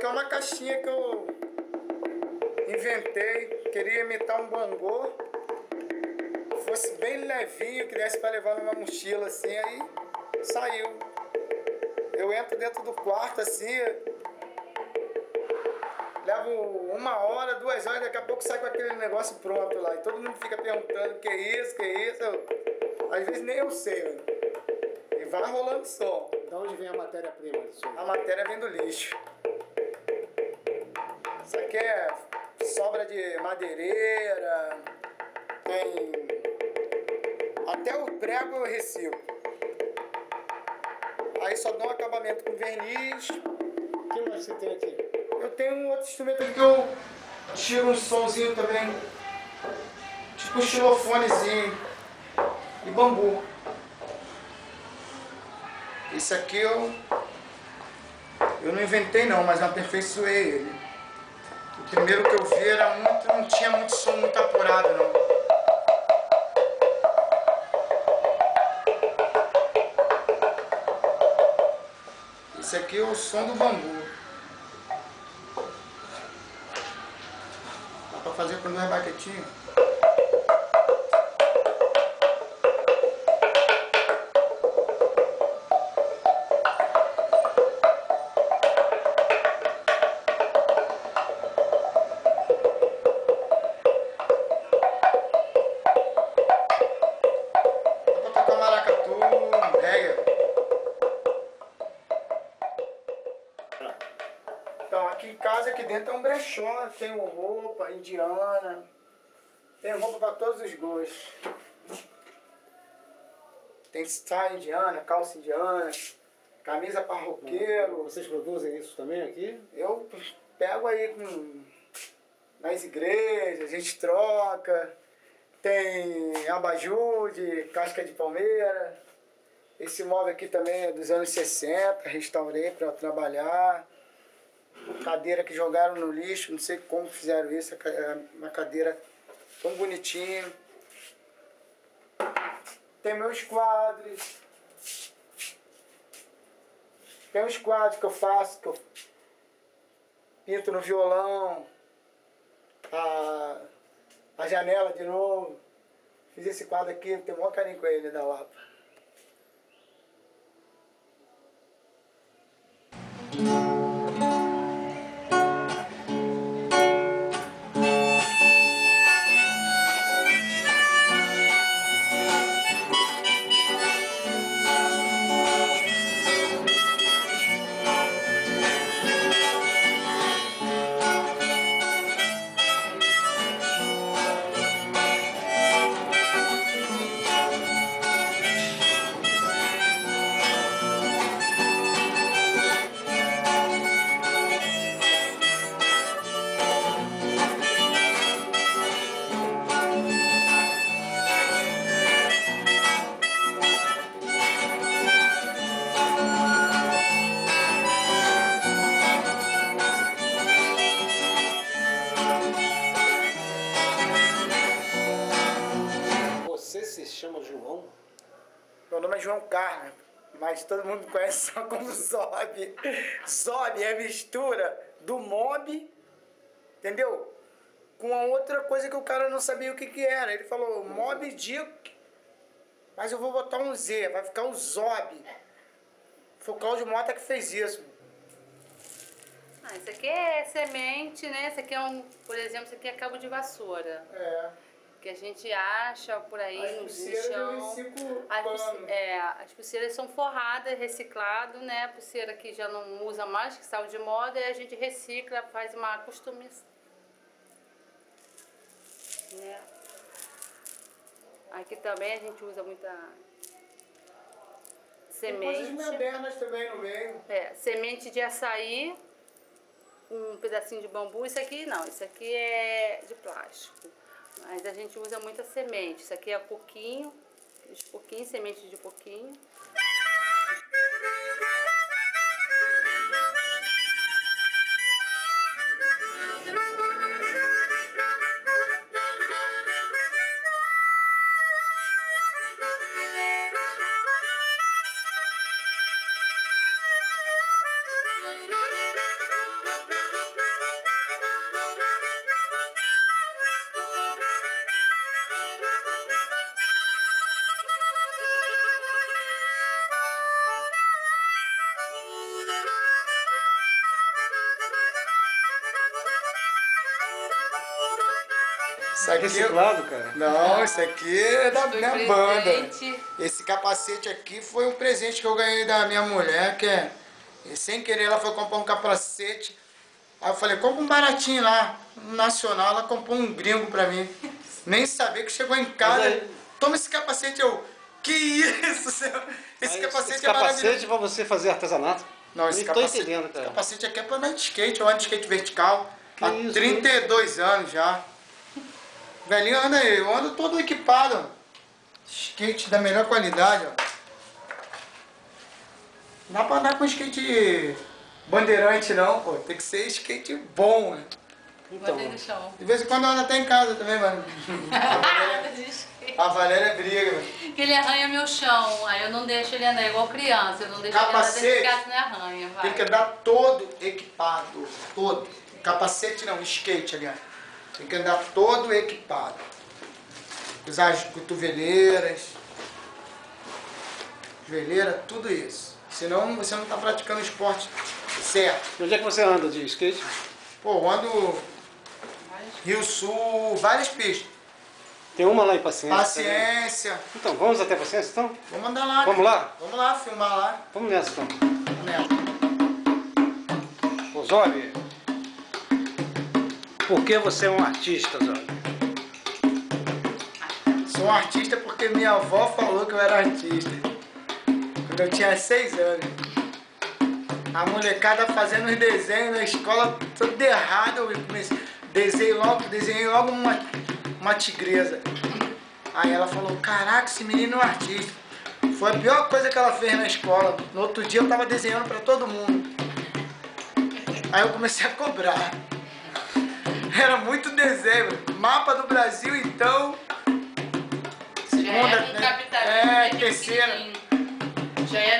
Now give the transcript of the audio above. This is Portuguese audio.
aqui é uma caixinha que eu inventei. Queria imitar um bongô. Fosse bem levinho, que desse para levar numa mochila assim, aí saiu. Eu entro dentro do quarto assim, levo uma hora, duas horas, daqui a pouco sai com aquele negócio pronto lá. E todo mundo fica perguntando que é isso, que é isso. Eu, às vezes nem eu sei, mano. E vai rolando som. De onde vem a matéria-prima disso aí? A matéria vem do lixo. Isso aqui é sobra de madeireira, tem. Até o prego eu reciclo. Aí só dou um acabamento com verniz. O que mais você tem aqui? Eu tenho um outro instrumento aqui que eu tiro um somzinho também. Tipo um xilofonezinho. E bambu. Esse aqui eu. Eu não inventei não, mas eu aperfeiçoei ele. O primeiro que eu vi era muito. não tinha muito som muito apurado não. Esse aqui é o som do bambu. Dá pra fazer com duas baquetinhas. Aqui em casa, aqui dentro é um brechó, tem roupa indiana, tem roupa para todos os gostos. Tem saia indiana, calça indiana, camisa para roqueiro. Vocês produzem isso também aqui? Eu pego aí com, nas igrejas, a gente troca. Tem abajur de casca de palmeira. Esse móvel aqui também é dos anos 60, restaurei para trabalhar. Cadeira que jogaram no lixo, não sei como fizeram isso, é uma cadeira tão bonitinha. Tem meus quadros. Tem uns quadros que eu faço, que eu pinto no violão, a, a janela de novo. Fiz esse quadro aqui, tenho o maior carinho com ele da Lapa. João Carlos, mas todo mundo conhece só como Zob. Zob é a mistura do mob, entendeu? Com a outra coisa que o cara não sabia o que, que era. Ele falou Mob Dick, mas eu vou botar um Z, vai ficar um Zob. Foi o Cláudio Mota que fez isso. Ah, isso aqui é semente, né? Isso aqui é um, por exemplo, isso aqui é cabo de vassoura. É. Que a gente acha por aí As no chão. As, pulse- é, as pulseiras são forradas, reciclado, né? A pulseira que já não usa mais, que saiu de moda, e a gente recicla, faz uma customização. Né? Aqui também a gente usa muita Tem coisas semente. modernas também no meio. É, semente de açaí, um pedacinho de bambu. Isso aqui não, isso aqui é de plástico. Mas a gente usa muita semente. Isso aqui é pouquinho, de pouquinho, semente de pouquinho. Isso aqui. Reciclado, cara. Não, isso aqui é da Foi minha banda. presente. Esse capacete aqui foi um presente que eu ganhei da minha mulher, que é. e sem querer ela foi comprar um capacete. Aí eu falei, compra um baratinho lá, um nacional, ela comprou um gringo pra mim. Nem saber que chegou em casa. Aí- Toma esse capacete, eu. Que isso, seu? Esse Aí, capacete esse é maravilhoso. capacete pra você fazer artesanato? Não, esse tô capacete, entendendo, esse cara. capacete aqui é pra andar de skate, eu ando de skate vertical Que há isso, 32 anos já. Velhinho anda aí, eu ando todo equipado. ó. Skate da melhor qualidade, ó. Não dá pra andar com skate bandeirante não, pô. Tem que ser skate bom, né? Então, Botei no chão. De vez em quando eu ando até em casa também, mano. A Valéria, a Valéria briga, mano. Que ele arranha meu chão, aí eu não deixo ele andar igual criança, eu não deixo ele andar Capacete. de casa, não arranha, vai. Tem que andar todo equipado. Todo. Capacete não, skate, aliás. Tem que andar todo equipado. Usar as cotoveleiras. Joelheira, tudo isso. Senão você não está praticando o esporte certo. e onde é que você anda de skate? Pô, eu ando Rio Sul, várias pistas. Tem uma lá em Paciência. também. Paciência. Então, vamos até Paciência, então? Vamos andar lá. Vamos lá? Vamos lá, filmar lá. Vamos nessa, então. Vamos nessa. Ô, por que você é um artista, Zóbio? Sou um artista porque minha avó falou que eu era artista. Quando eu tinha seis anos. A molecada fazendo os desenhos na escola, tudo errado. Eu comecei, desenhei logo, desenhei logo uma, uma tigresa. Aí ela falou, caraca, esse menino é um artista. Foi a pior coisa que ela fez na escola. No outro dia eu tava desenhando pra todo mundo. Aí eu comecei a cobrar. Era muito desenho. Mapa do Brasil, então. Já é Segunda, no né? É, bem terceira. pequenininho. Já é no capital.